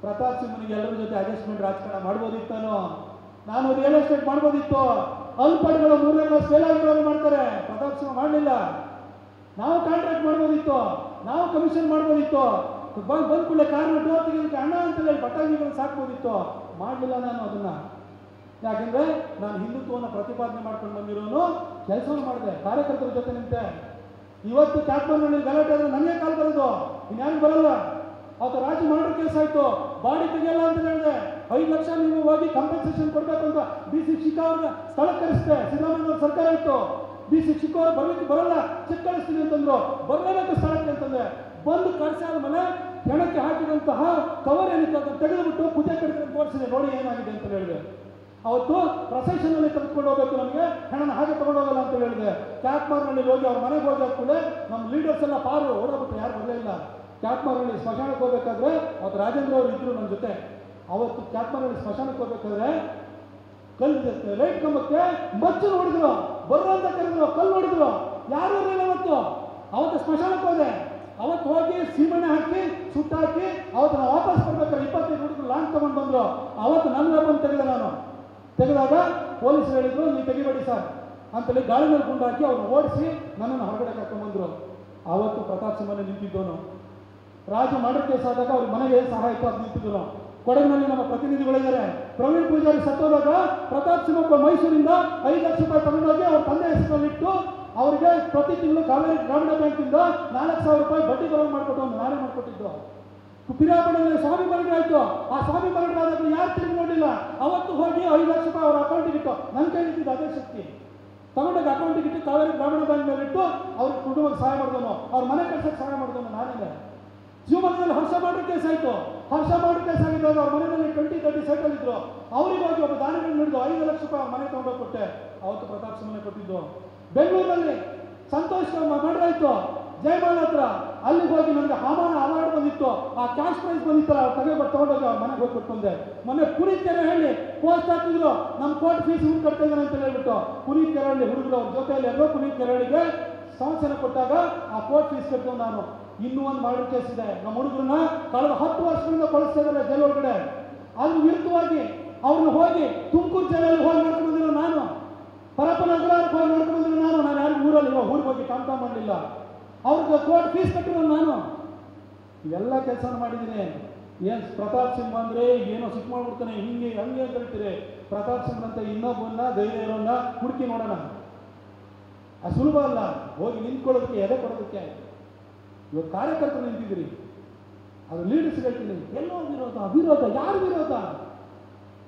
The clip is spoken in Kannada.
ಪ್ರತಾಪ್ ಸಿಂಹನಿಗೆ ಎಲ್ಲರ ಜೊತೆ ಅಡ್ಜಸ್ಟ್ಮೆಂಟ್ ರಾಜಕಾರಣ ಮಾಡ್ಬೋದಿತ್ತಾನೋ? ನಾನು ರಿಯಲ್ ಎಸ್ಟೇಟ್ ಮಾಡ್ಬೋದಿತ್ತು? ಅಲ್ಪಾಡ್ಗಳು ಮೂರನೇ ಕ್ಲಾಸ್ ಫೇಲ್ ಮಾಡ್ತಾರೆ. ಪ್ರತಾಪ್ ಸಿಂಹ ಮಾಡಲಿಲ್ಲ. ನಾವು ಕಾಂಟ್ರಾಕ್ಟ್ ಮಾಡ್ಬೋದಿತ್ತು? ನಾವು ಕಮಿಷನ್ ಮಾಡ್ಬೋದಿತ್ತು? ಬಂದ್ ಬಂದ್ ಕೂಡಲೇ ಕಾರ್ನ ಡೋರ್ ಹಣ ಅಂತ ಹೇಳಿ ಪಟಾಕಿಗಳನ್ನು ಸಾಕ್ಬೋದಿತ್ತು? ಮಾಡಲಿಲ್ಲ ನಾನು ಅದನ್ನ. ಯಾಕಂದ್ರೆ ನಾನು ಹಿಂದುತ್ವವನ್ನು ಪ್ರತಿಪಾದನೆ ಮಾಡ್ಕೊಂಡು ಬಂದಿರೋನು, ಕೆಲಸವನ್ನು ಮಾಡಿದೆ, ಕಾರ್ಯಕರ್ತರ ಜೊತೆ ನಿಂತೆ. ಇವತ್ತು ಕ್ಯಾಟ್ಮನ್ನಲ್ಲಿ ಗಲಾಟೆ ಆದ್ರೆ ನನಗೆ ಕಾಲ್ ಬರೋದು? ಇನ್ಯಾರು ಬರಲ್ಲ? ಅವತ್ತು ರಾಜಿ ಮಾಡೋ ಕೆಲಸ ಆಯ್ತು. ಬಾಡಿ ತೆಗೆಯಲ್ಲ ಅಂತ ಹೇಳಿದೆ. ಐದು ಲಕ್ಷ ನೀವು ಹೋಗಿ ಕಂಪನ್ಸೇಷನ್ ಕೊಡ್ಬೇಕು ಬಿ ಸಿ ಶಿಖಾ ಅವ್ರನ್ನ ಸ್ಥಳಕ್ಕೆ ಕರೆಸಿದೆ. ಸಿದ್ದರಾಮಯ್ಯ ಸರ್ಕಾರ ಇತ್ತು. ಬಿ ಸಿ ಶಿಖಾ ಬರಲಿಕ್ಕೆ ಬರಲ್ಲ. ಚೆಕ್ ಕಳಿಸ್ತೀನಿ ಅಂತಂದ್ರು. ಬರಲೇಬೇಕು ಸ್ಥಳಕ್ಕೆ ಅಂತಂದ್ರೆ ಬಂದು ಕಳಿಸಾದ ಮನೆ ಹೆಣಕ್ಕೆ ಹಾಕಿದಂತಹ ಕವರ್ ಏನಿತ್ತು ಅದನ್ನ ತೆಗೆದುಬಿಟ್ಟು ಪೂಜೆ ಕಡೆ ತೋರಿಸಿದೆ. ನೋಡಿ ಏನಾಗಿದೆ ಅಂತ ಹೇಳಿದೆ. ಅವತ್ತು ಪ್ರೊಸೆಷನ್ ಅಲ್ಲಿ ತೆಗೆದುಕೊಂಡು ಹೋಗ್ಬೇಕು ನಮಗೆ. ಹೆಣನ ಹಾಗೆ ತಗೊಂಡೋಗಲ್ಲ ಅಂತ ಹೇಳಿದೆ. ಕ್ಯಾಟ್ಮಾರ್ನಲ್ಲಿ ಹೋಗಿ ಅವ್ರ ಮನೆಗೆ ಹೋಗಿ ಕೂಡ ನಮ್ಮ ಲೀಡರ್ಸ್ ಎಲ್ಲ ಪಾರು ಓಡೋಗ್ಬಿಟ್ಟು ಯಾರು ಬರಲೇ ಕ್ಯಾಟ್ಮಾರ್ನಲ್ಲಿ ಸ್ಮಶಾನಕ್ಕೆ ಹೋಗ್ಬೇಕಾದ್ರೆ ಅವತ್ತು ರಾಜೇಂದ್ರ ಅವರು ಇದ್ರು ನನ್ನ ಜೊತೆ. ಅವತ್ತು ಕ್ಯಾಟ್ಮಾರ್ನಲ್ಲಿ ಸ್ಮಶಾನಕ್ಕೆ ಹೋಗ್ಬೇಕಾದ್ರೆ ಕಲ್ಲು ಲೈಟ್ ಕಂಬಕ್ಕೆ ಮಚ್ಚು ಹೊಡೆದ್ರು. ಬರ್ರ ಅಂತ ಕರೆದ್ರು. ಕಲ್ಲು ಹೊಡೆದ್ರು. ಯಾರು ಇರಲಿಲ್ಲ ಅವತ್ತು? ಅವತ್ತು ಸ್ಮಶಾನಕ್ಕೆ ಹೋದೆ. ಅವತ್ತು ಹೋಗಿ ಸೀಮೆಣ್ಣೆ ಹಾಕಿ ಸುಟ್ಟಾಕಿ ಅವತ್ತು ನಾವು ವಾಪಸ್ ಬರ್ಬೇಕಾದ್ರೆ ಇಪ್ಪತ್ತೈದು ಹುಡುಗರು ಲಾಂಗ್ ತಗೊಂಡು ಬಂದ್ರು. ಅವತ್ತು ನನ್ನ ವೆಪನ್ ತೆಗೆದೆ ನಾನು. ತೆಗೆದಾಗ ಪೊಲೀಸರು ಹೇಳಿದ್ರು ನೀವು ತೆಗಿಬೇಡಿ ಸರ್. ಅಂತೇಳಿ ಗಾಳಿ ಮೇಲೆ ಗುಂಡಾಕಿ ಅವ್ರನ್ನ ಓಡಿಸಿ ನನ್ನನ್ನು ಹೊರಗಡೆ ಕರ್ಕೊಂಡ್ಬಂದ್ರು ಆವತ್ತು ಪ್ರತಾಪ್ ಸಿಂಹನೇ ನಿಂತಿದ್ದವನು. ರಾಜು ಮರ್ಡರ್ ಕೇಸ್ ಆದಾಗ ಅವ್ರ ಮನೆಗೆ ಸಹಾಯ ಇತ್ತು ಅದು ನಿಂತಿದ್ರು. ಕೊಡಗಿನಲ್ಲಿ ನಮ್ಮ ಪ್ರತಿನಿಧಿಗಳಿದ್ದಾರೆ ಪ್ರವೀಣ್ ಪೂಜಾರಿ ಸತ್ತೋದಾಗ ಪ್ರತಾಪ್ ಸಿಂಹಪ್ಪ ಮೈಸೂರಿಂದ ಐದು ಲಕ್ಷ ರೂಪಾಯಿ ತಗೊಂಡೋಗಿ ಅವ್ರ ತಂದೆ ಹೆಸರಲ್ಲಿಟ್ಟು ಅವರಿಗೆ ಪ್ರತಿ ತಿಂಗಳು ಕಾವೇರಿ ಗ್ರಾಮೀಣ ಬ್ಯಾಂಕಿಂದ ನಾಲ್ಕು ಸಾವಿರ ರೂಪಾಯಿ ಬಡ್ಡಿ ಬರೋ ಮಾಡಿಕೊಟ್ಟು ಒಂದು ನಾಳೆ ಮಾಡಿಕೊಟ್ಟಿದ್ದು. ಕುಪಿರಾಪಣೆಯಲ್ಲಿ ಸ್ವಾಮಿ ಮರಣ ಆಯಿತು. ಆ ಸ್ವಾಮಿ ಮರಣ ಆದಾಗ ಯಾರು ತಿರುಗಿ ನೋಡಿಲ್ಲ. ಅವತ್ತು ಹೋಗಿ ಐದು ಲಕ್ಷ ರೂಪಾಯಿ ಅವ್ರ ಅಕೌಂಟಿಗೆ ಇಟ್ಟು ನನ್ನ ಕೈಲಿ ಇದ್ದಿದ್ದು ಅದೇ ಶಕ್ತಿ. ತಗೊಂಡಾಗ ಅಕೌಂಟಿಗೆ ಇಟ್ಟು ಕಾವೇರಿ ಗ್ರಾಮೀಣ ಬ್ಯಾಂಕ್ ಮೇಲೆ ಇಟ್ಟು ಅವ್ರ ಕುಟುಂಬಕ್ಕೆ ಸಹಾಯ ಮಾಡಿದನು. ಅವ್ರ ಮನೆ ಕೆಲಸಕ್ಕೆ ಸಹಾಯ ಮಾಡಿದನು ನಾನೇ ಜೀವನದಲ್ಲಿ ಹರ್ಷ ಮಾಡ್ರ ಕೇಸ್ ಆಯ್ತು. ಹರ್ಷ ಮಾಡ್ರ ಕೇಸ್ ಆಗಿದ್ದಾಗ ಅವ್ರ ಮನೆಯಲ್ಲಿ ಟ್ವೆಂಟಿ ತರ್ಟಿ ಸೈಕಲ್ ಇದ್ರು. ಅವರಿಗಾಗಿ ಹೋಗಿ ಒಬ್ಬ ದಾನಿಗಳು ಹಿಡಿದು ಐದು ಲಕ್ಷ ರೂಪಾಯಿ ಮನೆ ತಗೊಂಡೋಗಿ ಕೊಟ್ಟೆ. ಅವತ್ತು ಪ್ರತಾಪ್ ಸಿಂಹನೆ ಕೊಟ್ಟಿದ್ದು. ಬೆಂಗಳೂರಲ್ಲಿ ಸಂತೋಷ್ ಮರ್ಡರ್ ಆಯ್ತು. ಜಯಮಾಲ್ ಹತ್ರ ಅಲ್ಲಿಗೆ ಹೋಗಿ ನನಗೆ ಹಾಮಾನ ಅವಾರ್ಡ್ ಬಂದಿತ್ತು. ಆ ಕ್ಯಾಶ್ ಪ್ರೈಸ್ ಬಂದಿತ್ತಲ್ಲ, ಅವ್ರು ತೆಗೆದು ತಗೊಂಡೋಗಿ ಅವ್ರ ಮನೆಗೆ ಹೋಗಿ ಕೊಟ್ಕೊಂಡೆ ಮೊನ್ನೆ ಪುನೀತ್ ಕೆರೆ ಹೇಳಿ ಪೋಸ್ಟ್ ಹಾಕಿದ್ರು. ನಮ್ಮ ಕೋರ್ಟ್ ಫೀಸ್ ಇವ್ರು ಕಟ್ತಾ ಅಂತ ಹೇಳ್ಬಿಟ್ಟು. ಪುನೀತ್ ಕೆರಹಳ್ಳಿ ಹುಡುಗರು ಅವ್ರ ಜೊತೆಯಲ್ಲಿ ಎಲ್ಲೋ ಪುನೀತ್ ಕೆರಹಳ್ಳಿಗೆ ಸಂಸ್ಥೆನ ಕೊಟ್ಟಾಗ ಆ ಕೋರ್ಟ್ ಫೀಸ್ ಕಟ್ಟು ನಾನು ಇನ್ನೂ ಒಂದು ಮರ್ಡರ್ ಕೇಸ್ ಇದೆ. ನಮ್ಮ ಹುಡುಗರನ್ನ ಕಳೆದ ಹತ್ತು ವರ್ಷದಿಂದ ಕೊಳಿಸ್ತಾ ಇದ್ದಾರೆ ಜೈಲ್ ಒಳಗಡೆ ಅದ್ರ ವಿರುದ್ಧವಾಗಿ ಅವ್ರನ್ನ ಹೋಗಿ ತುಮಕೂರು ಜೈಲಲ್ಲಿ ಹೋಗಿ ನೋಡ್ಕೊಂಡು ಬಂದಿರೋ ನಾನು ಪರಪನಗರ ಹೋಗಿ ನೋಡ್ಕೊಂಡು ಬಂದಿರೋ ನಾನು ನಾನು ಯಾರಿಗೂ ಊರಲ್ಲಿ ಇವಾಗ ಊರಿಗೆ ಹೋಗಿ ಕಾಮ್ ಮಾಡಲಿಲ್ಲ. ಅವ್ರಿಗೆ ಕೋರ್ಟ್ ಫೀಸ್ ಕಟ್ಟಿರೋ ನಾನು. ಎಲ್ಲ ಕೆಲಸ ಮಾಡಿದ್ದೀನಿ. ಏನು ಪ್ರತಾಪ್ ಸಿಂಗ್ ಅಂದ್ರೆ ಏನೋ ಸಿಕ್ ಮಾಡ್ಬಿಡ್ತಾನೆ, ಹಿಂಗೆ ಹಂಗೆ ಅಂತ ಹೇಳ್ತೀರಿ. ಪ್ರತಾಪ್ ಸಿಂಗ್ ಅಂತ ಇನ್ನೊಬ್ಬನ್ನ, ಧೈರ್ಯ ಇರೋನ್ನ ಹುಡುಕಿ ನೋಡೋಣ. ಅದು ಸುಲಭ ಅಲ್ಲ. ಹೋಗಿ ನಿಂತ್ಕೊಳ್ಳೋದಕ್ಕೆ ಎದೆ ಕೊಡೋದಕ್ಕೆ. ಇವತ್ತು ಕಾರ್ಯಕರ್ತರು ನಿಂತಿದ್ದೀರಿ. ಅದು ಲೀಡರ್ಸ್ ಹೇಳ್ತೀನಿ ಎಲ್ಲೋ ವಿರೋಧ ವಿರೋಧ ಯಾರು ವಿರೋಧ?